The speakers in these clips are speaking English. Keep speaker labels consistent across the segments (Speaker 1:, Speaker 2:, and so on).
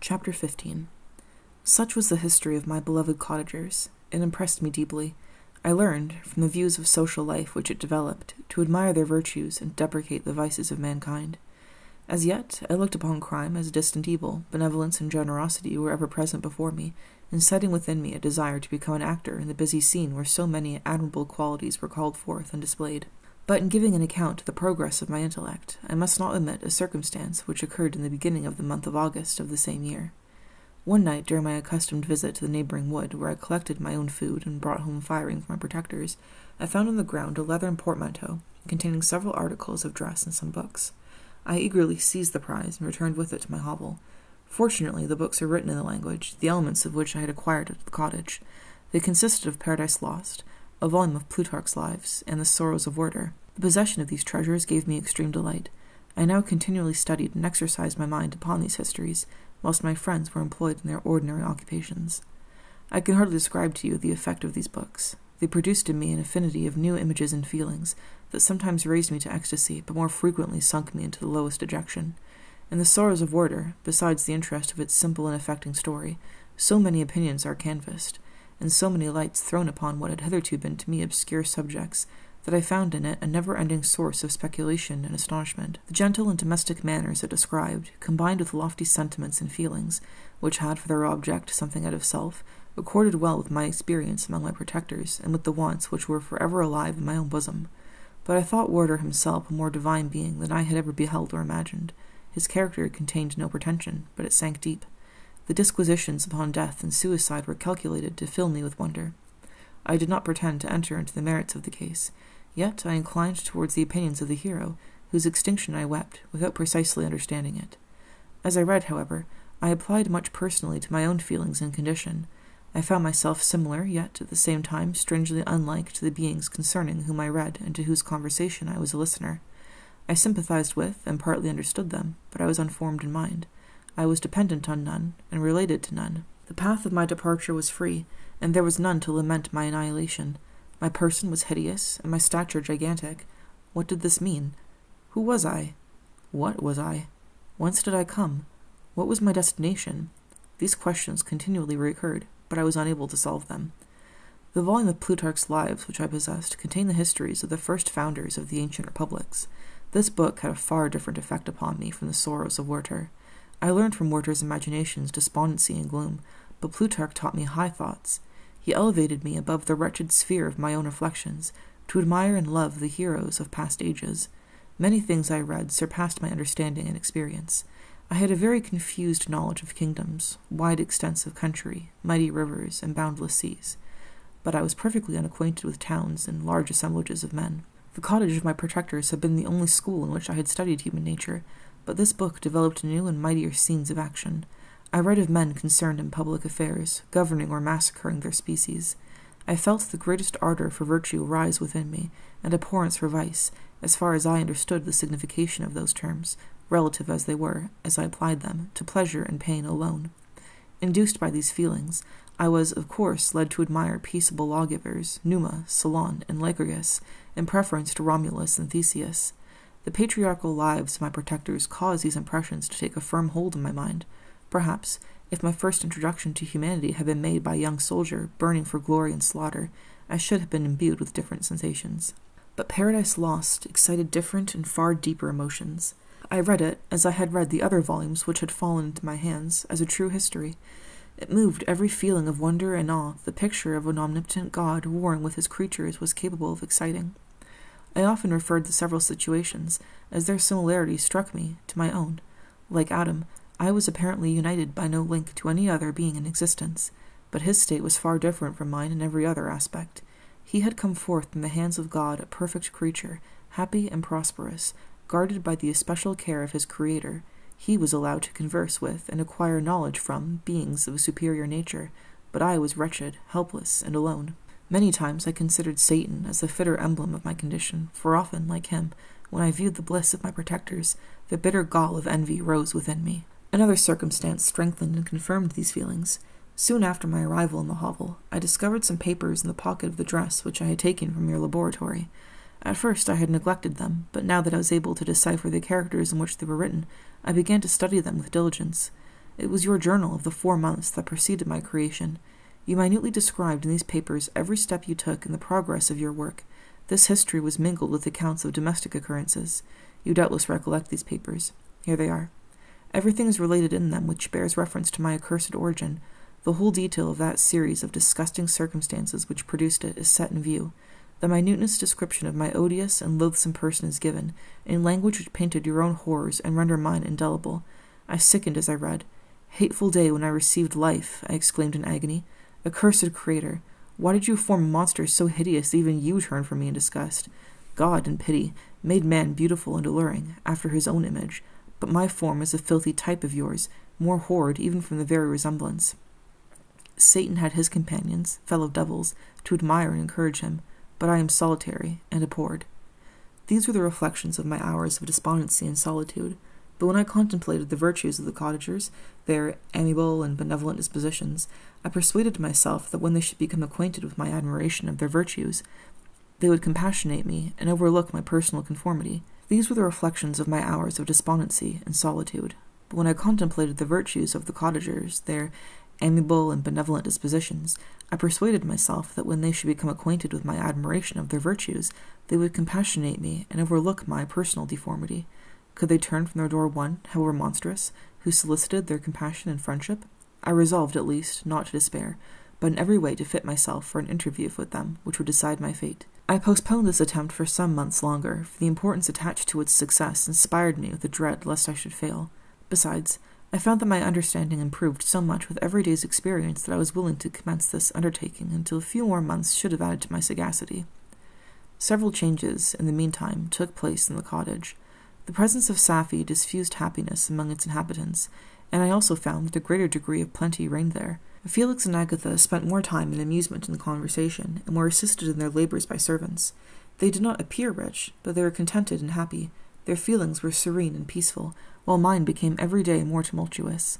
Speaker 1: Chapter 15 Such was the history of my beloved cottagers. It impressed me deeply. I learned, from the views of social life which it developed, to admire their virtues and deprecate the vices of mankind. As yet, I looked upon crime as a distant evil, benevolence and generosity were ever present before me, inciting within me a desire to become an actor in the busy scene where so many admirable qualities were called forth and displayed. But in giving an account of the progress of my intellect, I must not omit a circumstance which occurred in the beginning of the month of August of the same year. One night during my accustomed visit to the neighboring wood, where I collected my own food and brought home firing for my protectors, I found on the ground a leathern portmanteau containing several articles of dress and some books. I eagerly seized the prize and returned with it to my hovel. Fortunately, the books are written in the language, the elements of which I had acquired at the cottage. They consisted of Paradise Lost, a volume of Plutarch's Lives, and the Sorrows of Werter. The possession of these treasures gave me extreme delight. I now continually studied and exercised my mind upon these histories, whilst my friends were employed in their ordinary occupations. I can hardly describe to you the effect of these books. They produced in me an affinity of new images and feelings that sometimes raised me to ecstasy, but more frequently sunk me into the lowest dejection. In the Sorrows of Werter, besides the interest of its simple and affecting story, so many opinions are canvassed, and so many lights thrown upon what had hitherto been to me obscure subjects, that I found in it a never ending source of speculation and astonishment. The gentle and domestic manners it described, combined with lofty sentiments and feelings, which had for their object something out of self, accorded well with my experience among my protectors, and with the wants which were for ever alive in my own bosom. But I thought Werter himself a more divine being than I had ever beheld or imagined. His character contained no pretension, but it sank deep. The disquisitions upon death and suicide were calculated to fill me with wonder. I did not pretend to enter into the merits of the case, yet I inclined towards the opinions of the hero, whose extinction I wept, without precisely understanding it. As I read, however, I applied much personally to my own feelings and condition. I found myself similar, yet at the same time strangely unlike to the beings concerning whom I read and to whose conversation I was a listener. I sympathized with and partly understood them, but I was unformed in mind. I was dependent on none, and related to none. The path of my departure was free, and there was none to lament my annihilation. My person was hideous, and my stature gigantic. What did this mean? Who was I? What was I? Whence did I come? What was my destination? These questions continually recurred, but I was unable to solve them. The volume of Plutarch's Lives which I possessed contained the histories of the first founders of the ancient republics. This book had a far different effect upon me from the sorrows of Werter. I learned from Werter's imaginations despondency and gloom, but Plutarch taught me high thoughts. He elevated me above the wretched sphere of my own reflections, to admire and love the heroes of past ages. Many things I read surpassed my understanding and experience. I had a very confused knowledge of kingdoms, wide extents of country, mighty rivers, and boundless seas. But I was perfectly unacquainted with towns and large assemblages of men. The cottage of my protectors had been the only school in which I had studied human nature, but this book developed new and mightier scenes of action. I read of men concerned in public affairs, governing or massacring their species. I felt the greatest ardor for virtue rise within me, and abhorrence for vice, as far as I understood the signification of those terms, relative as they were, as I applied them, to pleasure and pain alone. Induced by these feelings, I was, of course, led to admire peaceable lawgivers, Numa, Solon, and Lycurgus, in preference to Romulus and Theseus. The patriarchal lives of my protectors caused these impressions to take a firm hold in my mind. Perhaps, if my first introduction to humanity had been made by a young soldier burning for glory and slaughter, I should have been imbued with different sensations. But Paradise Lost excited different and far deeper emotions. I read it, as I had read the other volumes which had fallen into my hands, as a true history, it moved every feeling of wonder and awe the picture of an omnipotent God warring with his creatures was capable of exciting. I often referred to several situations, as their similarity struck me to my own. Like Adam, I was apparently united by no link to any other being in existence, but his state was far different from mine in every other aspect. He had come forth in the hands of God a perfect creature, happy and prosperous, guarded by the especial care of his Creator, he was allowed to converse with and acquire knowledge from beings of a superior nature, but I was wretched, helpless, and alone. Many times I considered Satan as the fitter emblem of my condition, for often, like him, when I viewed the bliss of my protectors, the bitter gall of envy rose within me. Another circumstance strengthened and confirmed these feelings. Soon after my arrival in the hovel, I discovered some papers in the pocket of the dress which I had taken from your laboratory. At first I had neglected them, but now that I was able to decipher the characters in which they were written, I began to study them with diligence. It was your journal of the four months that preceded my creation. You minutely described in these papers every step you took in the progress of your work. This history was mingled with accounts of domestic occurrences. You doubtless recollect these papers. Here they are. Everything is related in them which bears reference to my accursed origin. The whole detail of that series of disgusting circumstances which produced it is set in view. The minuteness description of my odious and loathsome person is given, in language which painted your own horrors and rendered mine indelible. I sickened as I read. Hateful day when I received life, I exclaimed in agony. Accursed Creator, why did you form monsters so hideous that even you turn from me in disgust? God, in pity, made man beautiful and alluring, after his own image, but my form is a filthy type of yours, more horrid even from the very resemblance. Satan had his companions, fellow devils, to admire and encourage him, but I am solitary and abhorred. These were the reflections of my hours of despondency and solitude, but when I contemplated the virtues of the cottagers, their amiable and benevolent dispositions, I persuaded myself that when they should become acquainted with my admiration of their virtues, they would compassionate me and overlook my personal conformity. These were the reflections of my hours of despondency and solitude. But when I contemplated the virtues of the cottagers, their amiable and benevolent dispositions, I persuaded myself that when they should become acquainted with my admiration of their virtues, they would compassionate me and overlook my personal deformity. Could they turn from their door one, however monstrous, who solicited their compassion and friendship? I resolved, at least, not to despair, but in every way to fit myself for an interview with them which would decide my fate. I postponed this attempt for some months longer, for the importance attached to its success inspired me with a dread lest I should fail. Besides, I found that my understanding improved so much with every day's experience that I was willing to commence this undertaking until a few more months should have added to my sagacity. Several changes, in the meantime, took place in the cottage. The presence of Safie diffused happiness among its inhabitants, and I also found that a greater degree of plenty reigned there. Felix and Agatha spent more time in amusement and conversation, and were assisted in their labors by servants. They did not appear rich, but they were contented and happy. Their feelings were serene and peaceful, while mine became every day more tumultuous.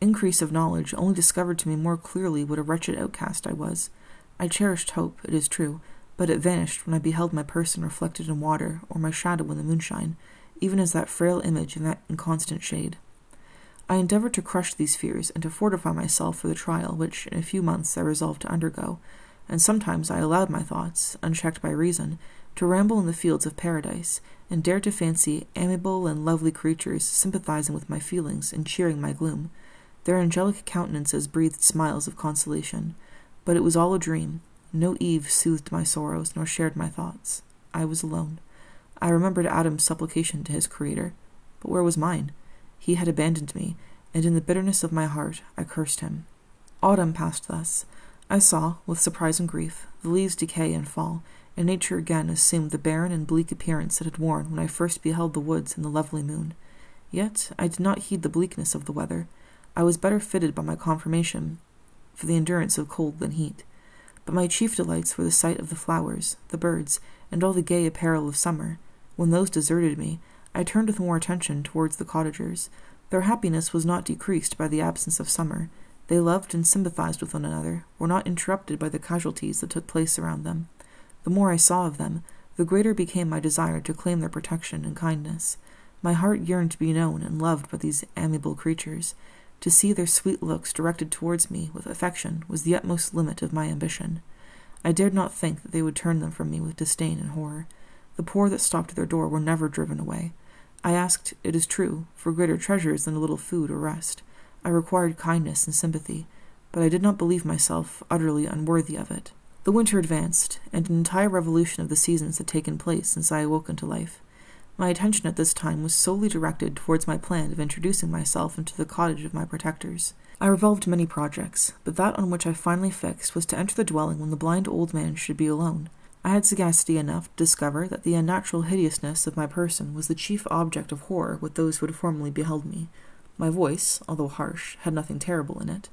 Speaker 1: Increase of knowledge only discovered to me more clearly what a wretched outcast I was. I cherished hope, it is true, but it vanished when I beheld my person reflected in water, or my shadow in the moonshine, even as that frail image in that inconstant shade. I endeavored to crush these fears and to fortify myself for the trial which, in a few months, I resolved to undergo, and sometimes I allowed my thoughts, unchecked by reason, to ramble in the fields of paradise, and dared to fancy amiable and lovely creatures sympathizing with my feelings and cheering my gloom. Their angelic countenances breathed smiles of consolation, but it was all a dream. No Eve soothed my sorrows nor shared my thoughts. I was alone. I remembered Adam's supplication to his Creator, but where was mine? He had abandoned me, and in the bitterness of my heart I cursed him. Autumn passed thus. I saw, with surprise and grief, the leaves decay and fall, and nature again assumed the barren and bleak appearance it had worn when I first beheld the woods in the lovely moon. Yet I did not heed the bleakness of the weather. I was better fitted by my conformation for the endurance of cold than heat. But my chief delights were the sight of the flowers, the birds, and all the gay apparel of summer. When those deserted me, I turned with more attention towards the cottagers. Their happiness was not decreased by the absence of summer. They loved and sympathized with one another, were not interrupted by the casualties that took place around them. The more I saw of them, the greater became my desire to claim their protection and kindness. My heart yearned to be known and loved by these amiable creatures. To see their sweet looks directed towards me with affection was the utmost limit of my ambition. I dared not think that they would turn them from me with disdain and horror. The poor that stopped at their door were never driven away. I asked, it is true, for greater treasures than a little food or rest. I required kindness and sympathy, but I did not believe myself utterly unworthy of it. The winter advanced, and an entire revolution of the seasons had taken place since I awoke into life. My attention at this time was solely directed towards my plan of introducing myself into the cottage of my protectors. I revolved many projects, but that on which I finally fixed was to enter the dwelling when the blind old man should be alone. I had sagacity enough to discover that the unnatural hideousness of my person was the chief object of horror with those who had formerly beheld me. My voice, although harsh, had nothing terrible in it.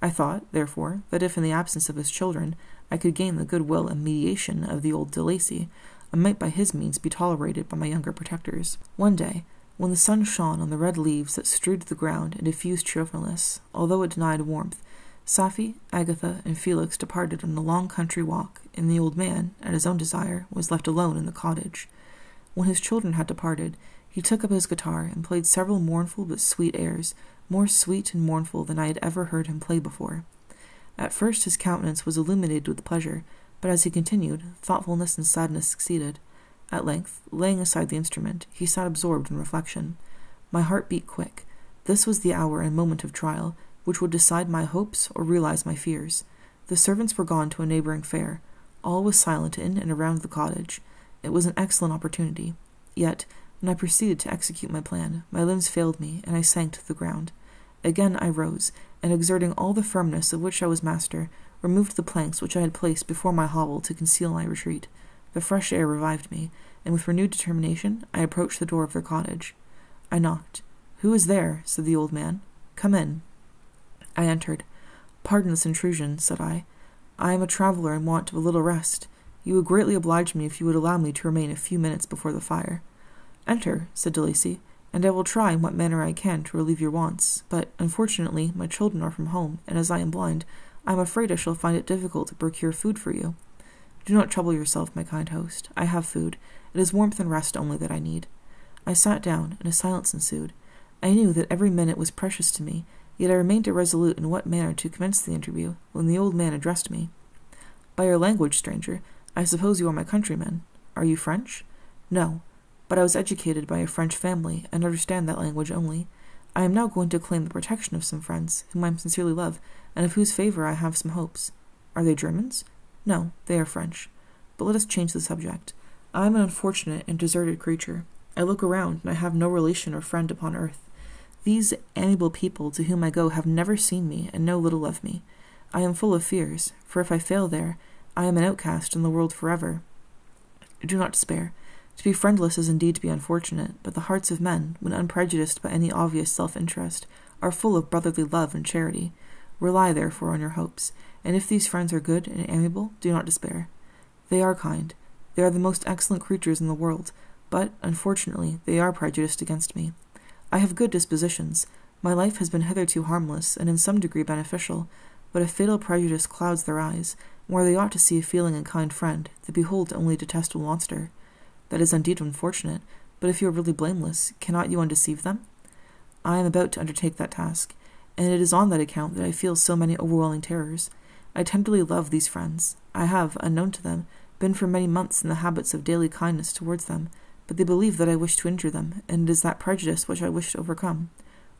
Speaker 1: I thought, therefore, that if in the absence of his children I could gain the good will and mediation of the old De Lacey, I might by his means be tolerated by my younger protectors. One day, when the sun shone on the red leaves that strewed the ground and diffused cheerfulness, although it denied warmth, Safie, Agatha, and Felix departed on a long country walk, and the old man, at his own desire, was left alone in the cottage. When his children had departed, He took up his guitar and played several mournful but sweet airs, more sweet and mournful than I had ever heard him play before. At first his countenance was illuminated with pleasure, but as he continued, thoughtfulness and sadness succeeded. At length, laying aside the instrument, he sat absorbed in reflection. My heart beat quick. This was the hour and moment of trial, which would decide my hopes or realize my fears. The servants were gone to a neighboring fair. All was silent in and around the cottage. It was an excellent opportunity. Yet, when I proceeded to execute my plan, my limbs failed me, and I sank to the ground. Again I rose, and exerting all the firmness of which I was master, removed the planks which I had placed before my hovel to conceal my retreat. The fresh air revived me, and with renewed determination I approached the door of their cottage. I knocked. Who is there? said the old man. Come in. I entered. Pardon this intrusion, said I. I am a traveller in want of a little rest. You would greatly oblige me if you would allow me to remain a few minutes before the fire. Enter, said De and I will try in what manner I can to relieve your wants. But, unfortunately, my children are from home, and as I am blind, I am afraid I shall find it difficult to procure food for you. Do not trouble yourself, my kind host. I have food. It is warmth and rest only that I need. I sat down, and a silence ensued. I knew that every minute was precious to me, yet I remained irresolute in what manner to commence the interview, when the old man addressed me. By your language, stranger, I suppose you are my countryman. Are you French? No but I was educated by a French family and understand that language only. I am now going to claim the protection of some friends, whom I sincerely love, and of whose favor I have some hopes. Are they Germans? No, they are French. But let us change the subject. I am an unfortunate and deserted creature. I look around, and I have no relation or friend upon earth. These amiable people to whom I go have never seen me and know little of me. I am full of fears, for if I fail there, I am an outcast in the world forever. Do not despair. To be friendless is indeed to be unfortunate, but the hearts of men, when unprejudiced by any obvious self interest, are full of brotherly love and charity. Rely, therefore, on your hopes, and if these friends are good and amiable, do not despair. They are kind. They are the most excellent creatures in the world, but, unfortunately, they are prejudiced against me. I have good dispositions. My life has been hitherto harmless and in some degree beneficial, but a fatal prejudice clouds their eyes, where they ought to see a feeling and kind friend, they behold only a detestable monster. That is indeed unfortunate, but if you are really blameless, cannot you undeceive them? I am about to undertake that task, and it is on that account that I feel so many overwhelming terrors. I tenderly love these friends. I have, unknown to them, been for many months in the habits of daily kindness towards them, but they believe that I wish to injure them, and it is that prejudice which I wish to overcome.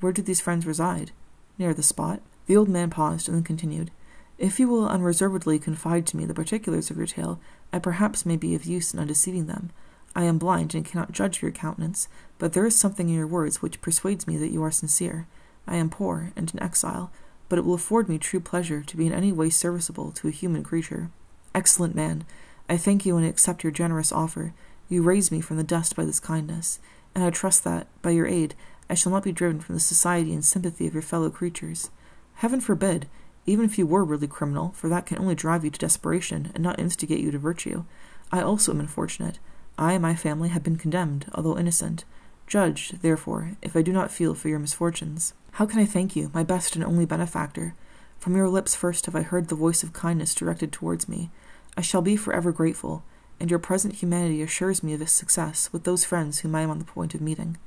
Speaker 1: Where do these friends reside? Near the spot. The old man paused and then continued. If you will unreservedly confide to me the particulars of your tale, I perhaps may be of use in undeceiving them. I am blind and cannot judge your countenance, but there is something in your words which persuades me that you are sincere. I am poor and an exile, but it will afford me true pleasure to be in any way serviceable to a human creature. Excellent man, I thank you and accept your generous offer. You raise me from the dust by this kindness, and I trust that, by your aid, I shall not be driven from the society and sympathy of your fellow creatures. Heaven forbid, even if you were really criminal, for that can only drive you to desperation and not instigate you to virtue. I also am unfortunate. I and my family have been condemned, although innocent. Judge, therefore, if I do not feel for your misfortunes. How can I thank you, my best and only benefactor? From your lips first have I heard the voice of kindness directed towards me. I shall be forever grateful, and your present humanity assures me of a success with those friends whom I am on the point of meeting.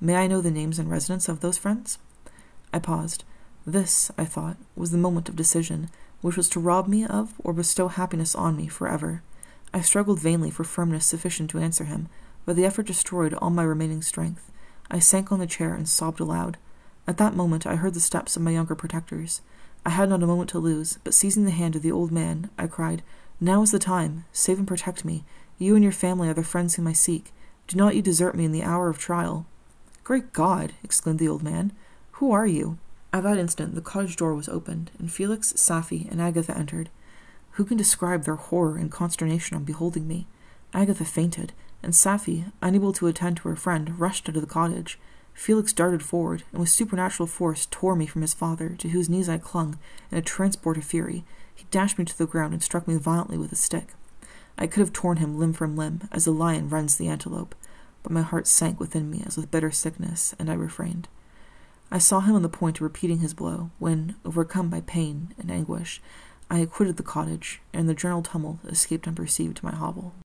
Speaker 1: May I know the names and residence of those friends? I paused. This, I thought, was the moment of decision, which was to rob me of or bestow happiness on me forever. I struggled vainly for firmness sufficient to answer him, but the effort destroyed all my remaining strength. I sank on the chair and sobbed aloud. At that moment I heard the steps of my younger protectors. I had not a moment to lose, but seizing the hand of the old man, I cried, Now is the time. Save and protect me. You and your family are the friends whom I seek. Do not you desert me in the hour of trial. Great God! exclaimed the old man. Who are you? At that instant the cottage door was opened, and Felix, Safie, and Agatha entered. Who can describe their horror and consternation on beholding me? Agatha fainted, and Safie, unable to attend to her friend, rushed out of the cottage. Felix darted forward, and with supernatural force tore me from his father, to whose knees I clung, in a transport of fury. He dashed me to the ground and struck me violently with a stick. I could have torn him limb from limb, as a lion rends the antelope, but my heart sank within me as with bitter sickness, and I refrained. I saw him on the point of repeating his blow, when, overcome by pain and anguish, I quitted the cottage, and in the general tumult escaped unperceived to my hovel.